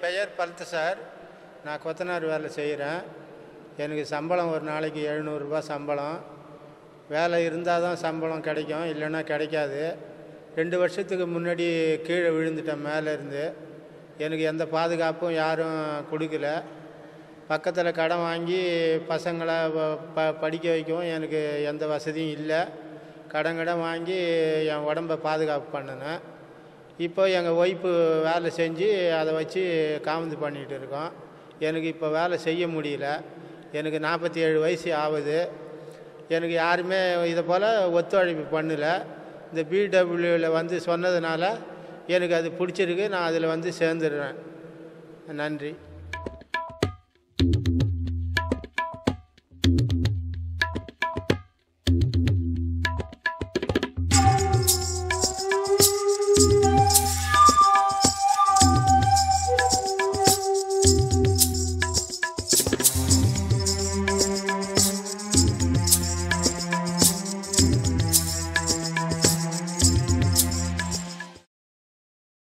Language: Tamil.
பெயர் பல்த்து சார். நான் கொத்தனார் வேலை செய்கிறேன். எனக்கு சம்பளம் ஒரு நாளைக்கு எழுநூறுபா சம்பளம். வேலை இருந்தால் தான் சம்பளம் கிடைக்கும் இல்லைன்னா கிடைக்காது. ரெண்டு வருஷத்துக்கு முன்னாடி கீழே விழுந்துட்டேன் மேலே இருந்து எனக்கு எந்த பாதுகாப்பும் யாரும் கொடுக்கல. பக்கத்தில் கடன் வாங்கி பசங்களை ப படிக்க வைக்கவும் எனக்கு எந்த வசதியும் இல்லை. கடன் கடன் வாங்கி என் உடம்பை பாதுகாப்பு பண்ணினேன். இப்போ எங்கள் ஒய்ஃபு வேலை செஞ்சு அதை வச்சு காமந்து பண்ணிகிட்டு இருக்கோம். எனக்கு இப்போ வேலை செய்ய முடியல. எனக்கு நாற்பத்தி ஏழு வயசு ஆகுது. எனக்கு யாருமே இதை போல் ஒத்துழைப்பு பண்ணலை. இந்த பிடபிள்யூவில் வந்து சொன்னதுனால எனக்கு அது பிடிச்சிருக்கு. நான் அதில் வந்து சேர்ந்துடுறேன். நன்றி.